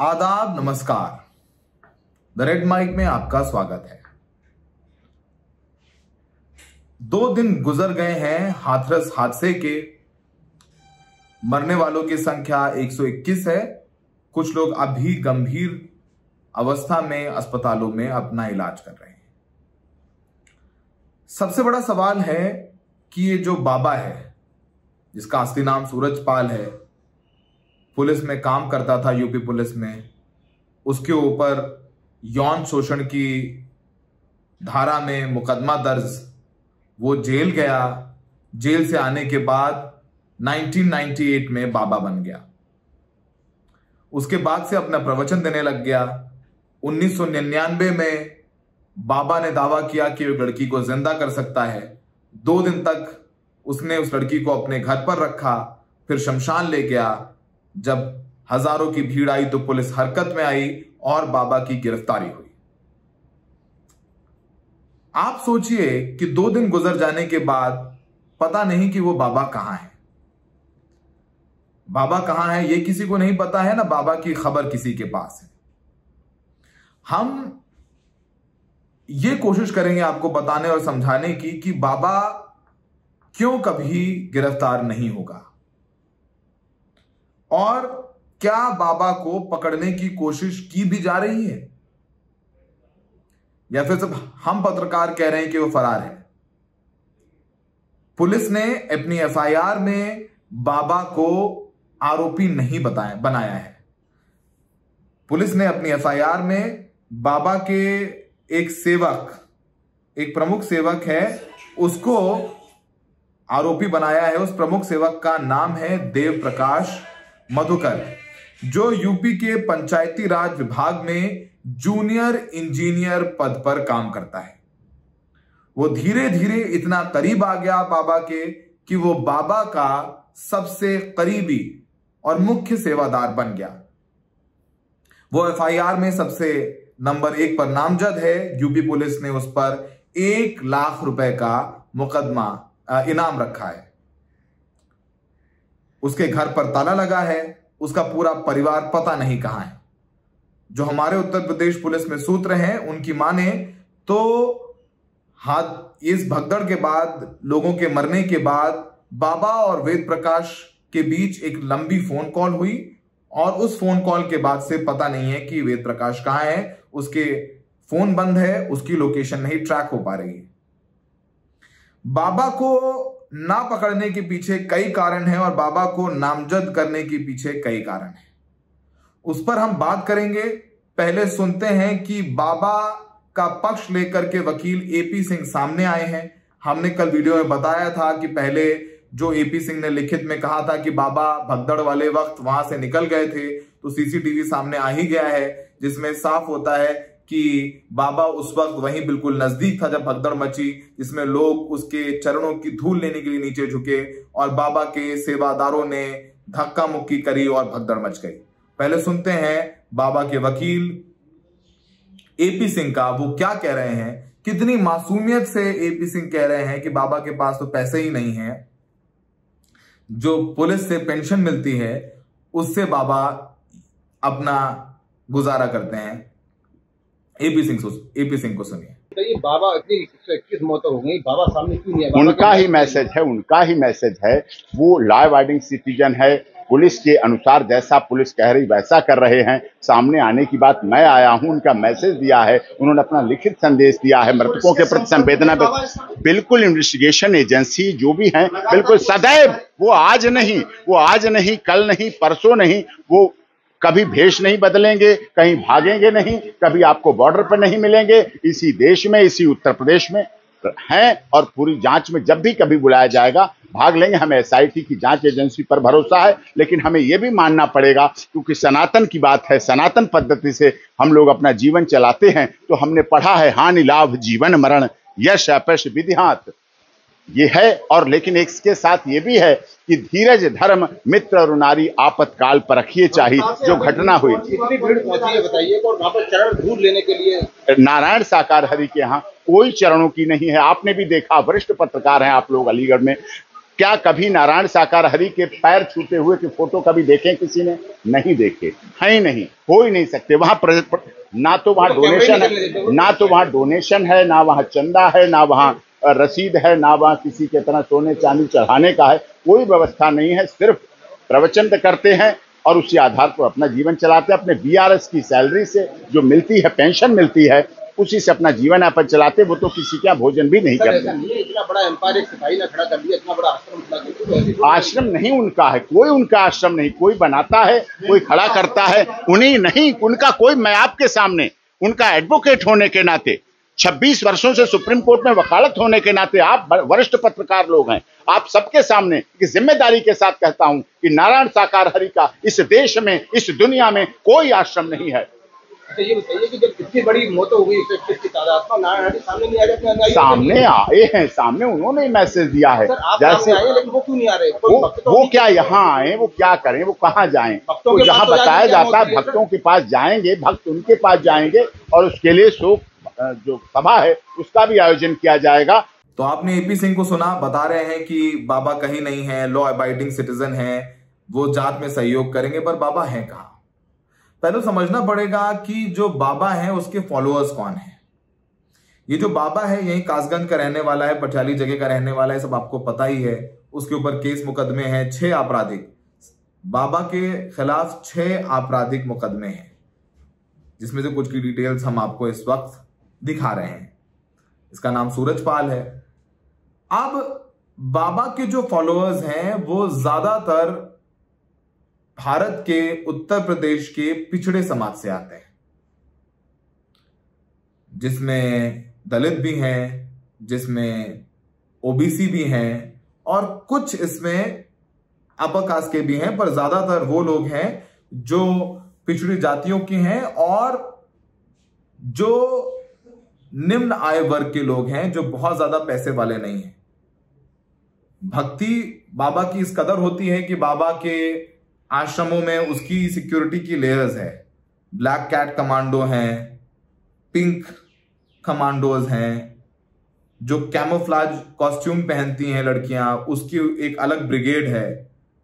आदाब, नमस्कार। The red mic में आपका स्वागत है। दो दिन गुजर गए हैं हाथरस हादसे के। मरने वालों की संख्या 121 है। कुछ लोग अभी गंभीर अवस्था में अस्पतालों में अपना इलाज कर रहे हैं। सबसे बड़ा सवाल है कि ये जो बाबा है, जिसका असली नाम सूरज पाल है पुलिस में काम करता था, यूपी पुलिस में। उसके ऊपर यौन शोषण की धारा में मुकदमा दर्ज। वो जेल गया। जेल से आने के बाद 1998 में बाबा बन गया। उसके बाद से अपना प्रवचन देने लग गया। 1999 में बाबा ने दावा किया कि वो लड़की को ज़िंदा कर सकता है। दो दिन तक उसने उस लड़की को अपने घर पर रखा, फिर शमशान ले गया। जब हज़ारों की भीड़ आई तो पुलिस हरकत में आई और बाबा की गिरफ्तारी हुई। आप सोचिए कि दो दिन गुजर जाने के बाद पता नहीं कि वो बाबा कहाँ है। बाबा कहाँ है ये किसी को नहीं पता है ना, बाबा की खबर किसी के पास है। हम ये कोशिश करेंगे आपको बताने और समझाने की कि बाबा क्यों कभी गिरफ़्तार नहीं होगा। और क्या बाबा को पकड़ने की कोशिश की भी जा रही है? या फिर सब हम पत्रकार कह रहे हैं कि वो फरार है? पुलिस ने अपनी एफआईआर में बाबा को आरोपी नहीं बताया, बनाया है। पुलिस ने अपनी एफआईआर में बाबा के एक सेवक, एक प्रमुख सेवक है, उसको आरोपी बनाया है। उस प्रमुख सेवक का नाम है देव प्रकाश मधुकर, जो यूपी के पंचायती राज विभाग में जूनियर इंजीनियर पद पर काम करता है। वो धीरे धीरे इतना करीब आ गया बाबा के कि वो बाबा का सबसे करीबी और मुख्य सेवादार बन गया। वो एफआईआर में सबसे नंबर एक पर नामजद है। यूपी पुलिस ने उस पर एक लाख रुपए का मुकदमा इनाम रखा है। उसके घर पर ताला लगा है, उसका पूरा परिवार पता नहीं कहाँ है। जो हमारे उत्तर प्रदेश पुलिस में सूत्र हैं, उनकी माने तो हाथ, इस भगदड़ के बाद, लोगों के मरने के बाद, बाबा और वेद प्रकाश के बीच एक लंबी फ़ोन कॉल हुई और उस फ़ोन कॉल के बाद से पता नहीं है कि वेद प्रकाश कहाँ है, उसके फ़ोन बंद है, उसकी लोकेशन नहीं ट्रैक हो पा रही है। बाबा को ना पकड़ने के पीछे कई कारण हैं और बाबा को नामजद करने के पीछे कई कारण हैं। उस पर हम बात करेंगे। पहले सुनते हैं कि बाबा का पक्ष लेकर के वकील एपी सिंह सामने आए हैं। हमने कल वीडियो में बताया था कि पहले जो एपी सिंह ने लिखित में कहा था कि बाबा भगदड़ वाले वक्त वहाँ से निकल गए थे तो सीसीटीवी सामने आ ही गया है, जिसमें साफ़ होता है कि बाबा उस वक्त वहीं बिल्कुल नज़दीक था जब भगदड़ मची, जिसमें लोग उसके चरणों की धूल लेने के लिए नीचे झुके और बाबा के सेवादारों ने धक्का मुक्की करी और भगदड़ मच गई। पहले सुनते हैं बाबा के वकील एपी सिंह का, वो क्या कह रहे हैं? कितनी मासूमियत से एपी सिंह कह रहे हैं कि बाबा के पास तो पैसे ही नहीं है। जो पुलिस से पेंशन मिलती है, उससे बाबा अपना गुजारा करते हैं। एपी सिंह एपी सिंह को सुनिए। तो ये बाबा इतनी इक्कीस मौत हो गई बाबा सामने क्यों नहीं है उनका ही मैसेज है उनका ही मैसेज है वो लॉ अबाइडिंग सिटीजन है पुलिस के अनुसार जैसा पुलिस कह रही वैसा कर रहे हैं। सामने आने की बात मैं आया हूँ उनका मैसेज दिया है उन्होंने अपना लिखित संदेश दिया है मृतकों के प्रति संवेदना बिल्कुल इन्वेस्टिगेशन एजेंसी जो भी है बिल्कुल सदैव वो आज नहीं वो आज नहीं कल नहीं परसों नहीं वो कभी भेष नहीं बदलेंगे, कहीं भागेंगे नहीं, कभी आपको बॉर्डर पर नहीं मिलेंगे, इसी देश में, इसी उत्तर प्रदेश में हैं और पूरी जाँच में जब भी कभी बुलाया जाएगा, भाग लेंगे। हमें एसआईटी की जाँच एजेंसी पर भरोसा है, लेकिन हमें यह भी मानना पड़ेगा, क्योंकि सनातन की बात है, सनातन पद्धति से हम लोग अपना जीवन चलाते हैं तो हमने पढ़ा है हानि लाभ जीवन मरण, यश अपश विधिहात। ये है और लेकिन इसके साथ ये भी है कि धीरज धर्म मित्र और नारी आपातकाल पर रखिए चाहिए जो घटना हुई। नारायण साकार हरि के यहाँ कोई चरणों की नहीं है। आपने भी देखा वरिष्ठ पत्रकार हैं आप लोग अलीगढ़ में। क्या कभी नारायण साकार हरि के पैर छूते हुए की फ़ोटो कभी देखे किसी ने? नहीं देखे। है ही नहीं हो ही नहीं सकते। वहाँ प्र, ना तो वहाँ डोनेशन है ना तो वहाँ डोनेशन है ना वहाँ चंदा है ना वहाँ रसीद है ना वहाँ किसी के तरह सोने चांदी चढ़ाने का है कोई व्यवस्था नहीं है सिर्फ़ प्रवचन करते हैं और उसी आधार पर अपना जीवन चलाते हैं अपने बीआरएस की सैलरी से जो मिलती है पेंशन मिलती है उसी से अपना जीवन यापन चलाते वो तो किसी का भोजन भी नहीं करते। इतना बड़ा एम्पायर एक सिपाही ने खड़ा कर दिया इतना बड़ा आश्रम खड़ा तो आश्रम नहीं उनका है कोई उनका आश्रम नहीं कोई बनाता है कोई खड़ा करता है उन्हीं नहीं उनका कोई मैं आपके सामने उनका एडवोकेट होने के नाते 26 वर्षों से सुप्रीम कोर्ट में वकालत होने के नाते आप वरिष्ठ पत्रकार लोग हैं। आप सबके सामने ज़िम्मेदारी के साथ कहता हूँ कि नारायण साकार हरि का इस देश में इस दुनिया में कोई आश्रम नहीं है। अच्छा ये बताइए कि जब इतनी बड़ी मौत हो गई की तादाद नारायण सामने नहीं आ जाते सामने आए हैं सामने उन्होंने मैसेज दिया है। जैसे लेकिन वो क्यों नहीं आ रहे? वो, तो वो क्या यहाँ आए वो क्या करें वो कहाँ जाए? तो तो बताया जाता है भक्तों के पास जाएँगे भक्त उनके पास जाएँगे और उसके लिए शोक जो सभा है, उसका भी आयोजन किया जाएगा। तो आपने एपी सिंह को सुना, बता रहे हैं कि बाबा कहीं नहीं है लॉ अबाइडिंग सिटीजन है, वो जात में सहयोग करेंगे, पर बाबा है कहा? पहले समझना पड़ेगा कि जो बाबा है, उसके फॉलोअर्स कौन है? ये जो बाबा है, यही कासगंज का रहने वाला है, पटियाली जगह का रहने वाला है, सब आपको पता ही है, उसके ऊपर केस मुकदमे हैं, छह आपराधिक। बाबा के खिलाफ छह आपराधिक मुकदमे हैं, जिसमें से कुछ की डिटेल्स हम आपको इस वक्त दिखा रहे हैं। इसका नाम सूरजपाल है। अब बाबा के जो फॉलोअर्स हैं, वो ज़्यादातर भारत के, उत्तर प्रदेश के पिछड़े समाज से आते हैं। जिसमें दलित भी हैं, जिसमें ओबीसी भी हैं और कुछ इसमें अपर कास्ट के भी हैं, पर ज़्यादातर वो लोग हैं जो पिछड़ी जातियों के हैं और जो निम्न आय वर्ग के लोग हैं जो बहुत ज़्यादा पैसे वाले नहीं हैं। भक्ति बाबा की इस कदर होती है कि बाबा के आश्रमों में उसकी सिक्योरिटी की लेयर्स है। ब्लैक कैट कमांडो हैं पिंक कमांडोज हैं, जो कैमोफ्लाज कॉस्ट्यूम पहनती हैं लड़कियाँ, उसकी एक अलग ब्रिगेड है।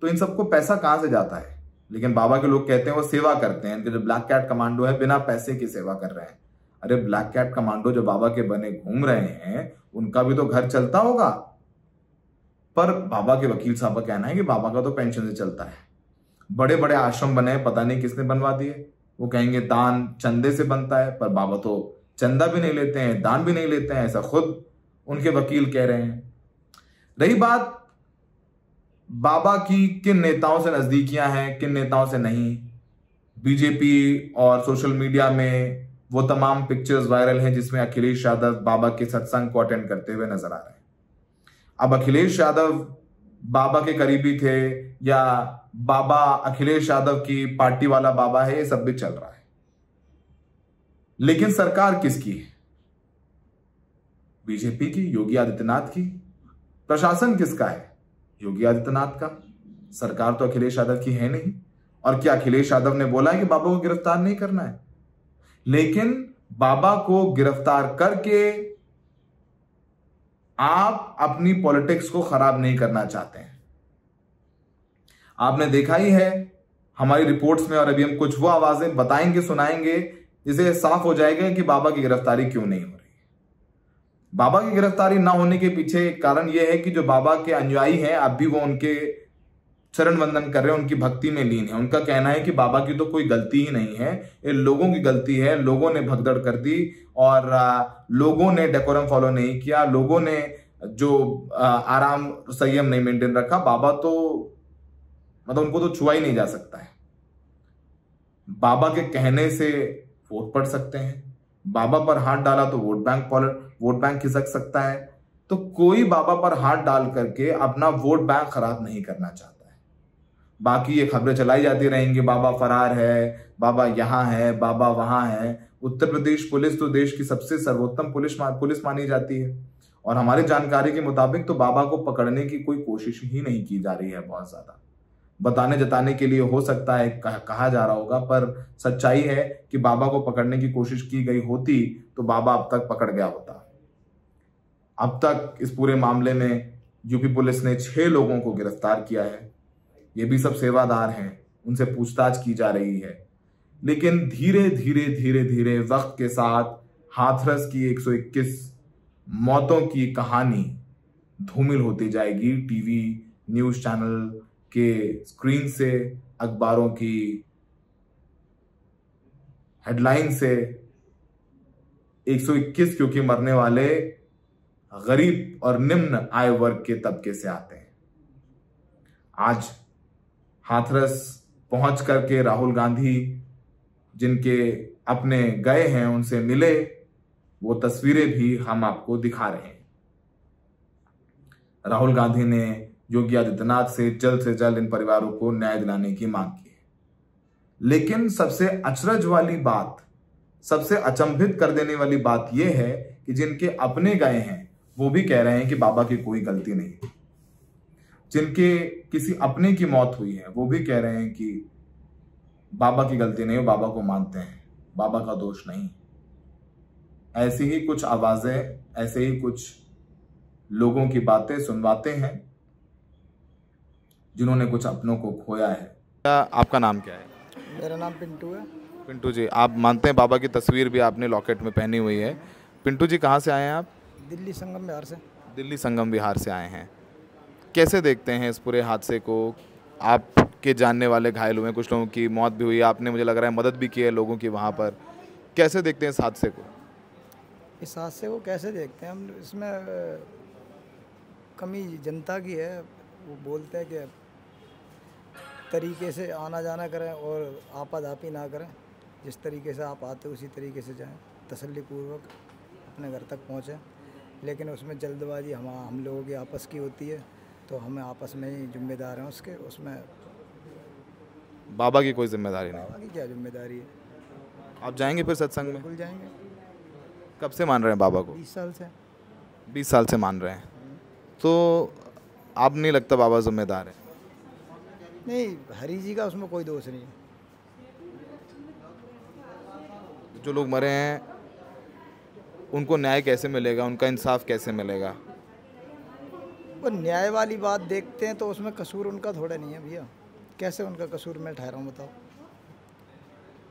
तो इन सबको पैसा कहाँ से जाता है? लेकिन बाबा के लोग कहते हैं वो सेवा करते हैं। ब्लैक कैट कमांडो है, बिना पैसे की सेवा कर रहे हैं। अरे ब्लैक कैट कमांडो जो बाबा के बने घूम रहे हैं, उनका भी तो घर चलता होगा। पर बाबा के वकील साहब का कहना है कि बाबा का तो पेंशन से चलता है। बड़े बड़े आश्रम बने पता नहीं किसने बनवा दिए। वो कहेंगे, दान चंदे से बनता है, पर बाबा तो चंदा भी नहीं लेते हैं, दान भी नहीं लेते हैं, ऐसा खुद उनके वकील कह रहे हैं। रही बात, बाबा की किन नेताओं से नजदीकियाँ हैं, किन नेताओं से नहीं? बीजेपी और सोशल मीडिया में वो तमाम पिक्चर्स वायरल हैं जिसमें अखिलेश यादव बाबा के सत्संग को अटेंड करते हुए नज़र आ रहे हैं। अब अखिलेश यादव बाबा के करीबी थे या बाबा अखिलेश यादव की पार्टी वाला बाबा है, ये सब भी चल रहा है। लेकिन सरकार किसकी है? बीजेपी की, योगी आदित्यनाथ की। प्रशासन किसका है? योगी आदित्यनाथ का। सरकार तो अखिलेश यादव की है नहीं। और क्या अखिलेश यादव ने बोला है कि बाबा को गिरफ़्तार नहीं करना है? लेकिन बाबा को गिरफ़्तार करके आप अपनी पॉलिटिक्स को खराब नहीं करना चाहते हैं। आपने देखा ही है, हमारी रिपोर्ट्स में, और अभी हम कुछ वो आवाज़ें बताएँगे, सुनाएँगे जिसे साफ़ हो जाएगा कि बाबा की गिरफ्तारी क्यों नहीं हो रही। बाबा की गिरफ्तारी ना होने के पीछे कारण यह है कि जो बाबा के अनुयायी हैं, अब भी वो उनके चरण वंदन कर रहे हैं, उनकी भक्ति में लीन है। उनका कहना है कि बाबा की तो कोई गलती ही नहीं है। ये लोगों की गलती है, लोगों ने भगदड़ कर दी और लोगों ने डेकोरम फॉलो नहीं किया, लोगों ने जो आराम संयम नहीं मेंटेन रखा, बाबा तो मतलब उनको तो छुआ ही नहीं जा सकता है। बाबा के कहने से वोट पड़ सकते हैं। बाबा पर हाथ डाला तो वोट बैंक वोट बैंक खिसक सकता है। तो कोई बाबा पर हाथ डाल करके अपना वोट बैंक खराब नहीं करना चाहता। बाकी ये खबरें चलाई जाती रहेंगी। बाबा फरार है बाबा यहाँ है बाबा वहाँ है। उत्तर प्रदेश पुलिस तो देश की सबसे सर्वोत्तम पुलिस मा, पुलिस मानी जाती है। और हमारी जानकारी के मुताबिक तो बाबा को पकड़ने की कोई कोशिश ही नहीं की जा रही है बहुत ज़्यादा। बताने जताने के लिए हो सकता है कहा जा रहा होगा पर सच्चाई है कि बाबा को पकड़ने की कोशिश की गई होती तो बाबा अब तक पकड़ गया होता। अब तक इस पूरे मामले में यूपी पुलिस ने छह लोगों को गिरफ़्तार किया है। ये भी सब सेवादार हैं, उनसे पूछताछ की जा रही है। लेकिन धीरे धीरे धीरे धीरे वक्त के साथ हाथरस की 121 मौतों की कहानी धूमिल होती जाएगी टीवी, न्यूज़ चैनल के स्क्रीन से, अखबारों की हेडलाइन से। 121 क्योंकि मरने वाले गरीब और निम्न आय वर्ग के तबके से आते हैं। आज हाथरस पहुँच करके राहुल गांधी जिनके अपने गए हैं, उनसे मिले। वो तस्वीरें भी हम आपको दिखा रहे हैं। राहुल गांधी ने योगी आदित्यनाथ से जल्द से जल्द इन परिवारों को न्याय दिलाने की मांग की है। लेकिन सबसे अचरज वाली बात, सबसे अचंभित कर देने वाली बात यह है कि जिनके अपने गए हैं, वो भी कह रहे हैं कि बाबा की कोई गलती नहीं। जिनके किसी अपने की मौत हुई है वो भी कह रहे हैं कि बाबा की गलती नहीं बाबा को मानते हैं। बाबा का दोष नहीं। ऐसी ही कुछ आवाज़ें ऐसे ही कुछ लोगों की बातें सुनवाते हैं जिन्होंने कुछ अपनों को खोया है। आपका नाम क्या है? मेरा नाम पिंटू है। पिंटू जी आप मानते हैं बाबा की तस्वीर भी आपने लॉकेट में पहनी हुई है। पिंटू जी कहाँ से आए हैं आप? दिल्ली संगम बिहार से। दिल्ली संगम बिहार से आए हैं। कैसे देखते हैं इस पूरे हादसे को? आपके जानने वाले घायल हुए कुछ लोगों की मौत भी हुई, आपने मुझे लग रहा है मदद भी की है लोगों की वहाँ पर। कैसे देखते हैं इस हादसे को? इस हादसे को कैसे देखते हैं हम? इसमें कमी जनता की है। वो बोलते हैं कि तरीके से आना जाना करें और आपाधापी ना करें। जिस तरीके से आप आते उसी तरीके से जाएँ। तसल्ली पूर्वक अपने घर तक पहुँचें। लेकिन उसमें जल्दबाजी हम हम लोगों की आपस की होती है। तो हमें आपस में ही जिम्मेदार हैं उसके उसमें बाबा की कोई ज़िम्मेदारी नहीं? बाबा की क्या ज़िम्मेदारी है? आप जाएँगे फिर सत्संग में? खुल जाएँगे। कब से मान रहे हैं बाबा को? बीस साल से। बीस साल से मान रहे हैं। तो आप नहीं लगता बाबा जिम्मेदार है? नहीं हरी जी का उसमें कोई दोष नहीं है। जो लोग मरे हैं उनको न्याय कैसे मिलेगा? उनका इंसाफ कैसे मिलेगा? वो न्याय वाली बात देखते हैं तो उसमें कसूर उनका थोड़ा नहीं है भैया। कैसे उनका कसूर मैं ठहराऊँ बताओ।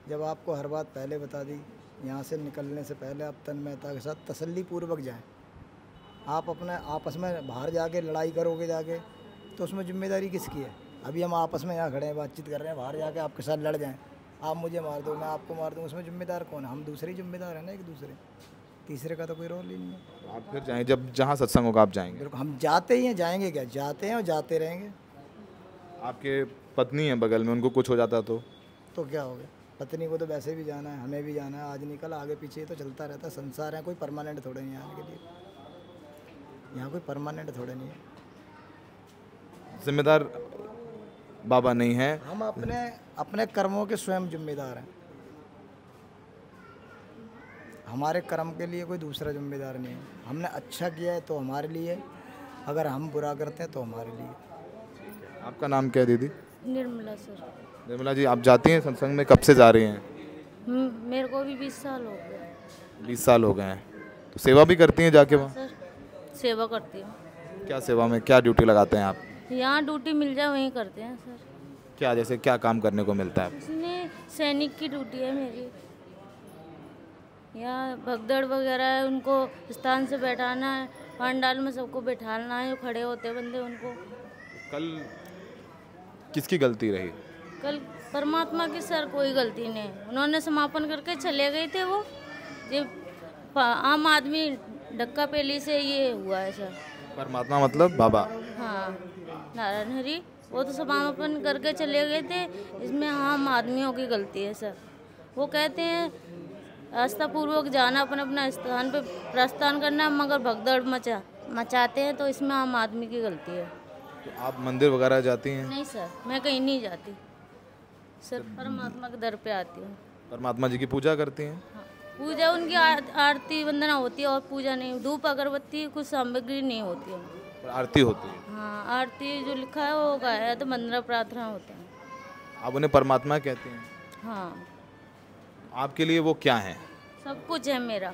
जब आपको हर बात पहले बता दी, यहाँ से निकलने से पहले आप तन मेहता के साथ तसल्ली पूर्वक जाएँ। आप अपने आपस में बाहर जाके लड़ाई करोगे जाके तो उसमें ज़िम्मेदारी किसकी है? अभी हम आपस में यहाँ खड़े हैं, बातचीत कर रहे हैं, बाहर जाके आपके साथ लड़ जाएँ। आप मुझे मार दो, मैं आपको मार दूँ, उसमें जिम्मेदार कौन है? हम दूसरे जिम्मेदार हैं ना एक दूसरे। तीसरे का तो कोई रोल ही नहीं है। आप फिर जाएँ जब जहाँ सत्संग होगा आप जाएँगे। हम जाते ही हैं जाएँगे क्या? जाते हैं और जाते रहेंगे। आपके पत्नी है बगल में उनको कुछ हो जाता तो? तो क्या हो गया? पत्नी को तो वैसे भी जाना है हमें भी जाना है। आज निकल आगे पीछे तो चलता रहता है। संसार है कोई परमानेंट थोड़े नहीं है आने के लिए। यहाँ कोई परमानेंट थोड़े नहीं है। जिम्मेदार बाबा नहीं है। हम अपने अपने कर्मों के स्वयं जिम्मेदार हैं। हमारे कर्म के लिए कोई दूसरा जिम्मेदार नहीं है। हमने अच्छा किया है तो हमारे लिए अगर हम बुरा करते हैं तो हमारे लिए। आपका नाम क्या है दीदी? निर्मला सर। निर्मला जी आप जाती हैं सत्संग में? कब से जा रही हैं? मेरे को भी बीस साल हो गए। बीस साल हो गए हैं। तो सेवा भी करती हैं जाके वहाँ? सेवा करती हूँ। क्या सेवा में क्या ड्यूटी लगाते हैं आप? यहाँ ड्यूटी मिल जाए वहीं करते हैं सर। क्या जैसे क्या काम करने को मिलता है? इसमें सैनिक की ड्यूटी है मेरी। यहाँ भगदड़ वगैरह है उनको स्थान से बैठाना है पंडाल में सबको बैठाना है खड़े होते बंदे उनको। कल किसकी गलती रही? कल परमात्मा की सर कोई गलती नहीं। उन्होंने समापन करके चले गए थे वो। ये आम आदमी डक्का पेली से ये हुआ है सर। परमात्मा मतलब बाबा? हाँ नारायण हरी वो तो समापन करके चले गए थे। इसमें आम आदमियों की गलती है सर। वो कहते हैं आस्था पूर्वक जाना अपने अपना स्थान पे प्रस्थान करना मगर भगदड़ मचा मचाते हैं तो इसमें आम आदमी की गलती है। तो आप मंदिर वगैरह जाती हैं? नहीं सर मैं कहीं नहीं जाती। सर परमात्मा के दर पे आती हूँ। परमात्मा जी की पूजा करती हैं? हाँ, पूजा उनकी आरती वंदना होती है और पूजा नहीं धूप अगरबत्ती कुछ सामग्री नहीं होती है। आरती होती है? हाँ आरती जो लिखा है वो गाया है तो मंदिर प्रार्थना होते हैं। आप उन्हें परमात्मा कहते हैं? हाँ। आपके लिए वो क्या है? सब कुछ है मेरा।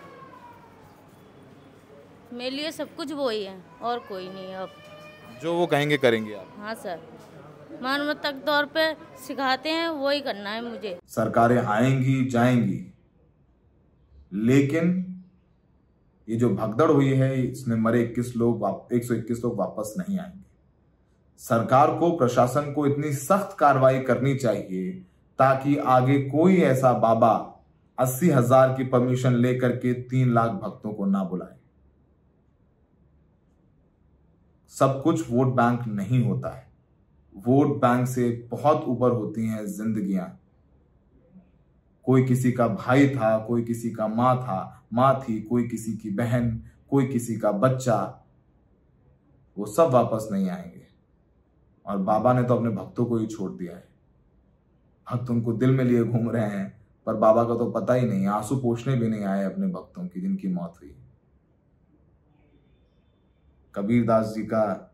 मेरे लिए सब कुछ वो ही है और कोई नहीं है अब। जो वो कहेंगे करेंगे आप। हाँ सर। मानवता के तौर पे सिखाते हैं वही करना है मुझे। सरकारें आएँगी जाएँगी। लेकिन ये जो भगदड़ हुई है इसमें मरे 21 लोग एक सौ इक्कीस लोग वापस नहीं आएँगे। सरकार को प्रशासन को इतनी सख्त कार्रवाई करनी चाहिए ताकि आगे कोई ऐसा बाबा अस्सी हज़ार की परमिशन लेकर के तीन लाख भक्तों को ना बुलाए। सब कुछ वोट बैंक नहीं होता है। वोट बैंक से बहुत ऊपर होती हैं जिंदगियाँ। कोई किसी का भाई था, कोई किसी का माँ था, माँ थी, कोई किसी की बहन, कोई किसी का बच्चा, वो सब वापस नहीं आएँगे। और बाबा ने तो अपने भक्तों को ही छोड़ दिया है। भक्त उनको दिल में लिए घूम रहे हैं। पर बाबा का तो पता ही नहीं, आँसू पोछने भी नहीं आए अपने भक्तों की जिनकी मौत हुई। कबीर दास जी का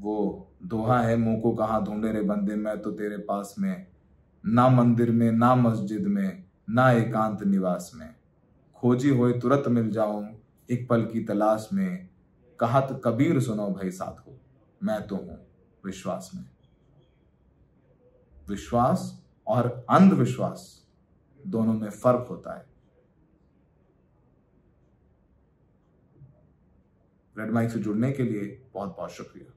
वो दोहा है, मुँह को कहा ढूंढे रे बंदे, मैं तो तेरे पास में, ना मंदिर में, ना मस्जिद में, ना एकांत निवास में। खोजी हुए तुरंत मिल जाऊँ, एक पल की तलाश में। कहा तो कबीर, सुनो भाई साधो मैं तो हूँ विश्वास में। विश्वास और अंधविश्वास। दोनों में फ़र्क होता है। रेड माइक से जुड़ने के लिए बहुत बहुत शुक्रिया।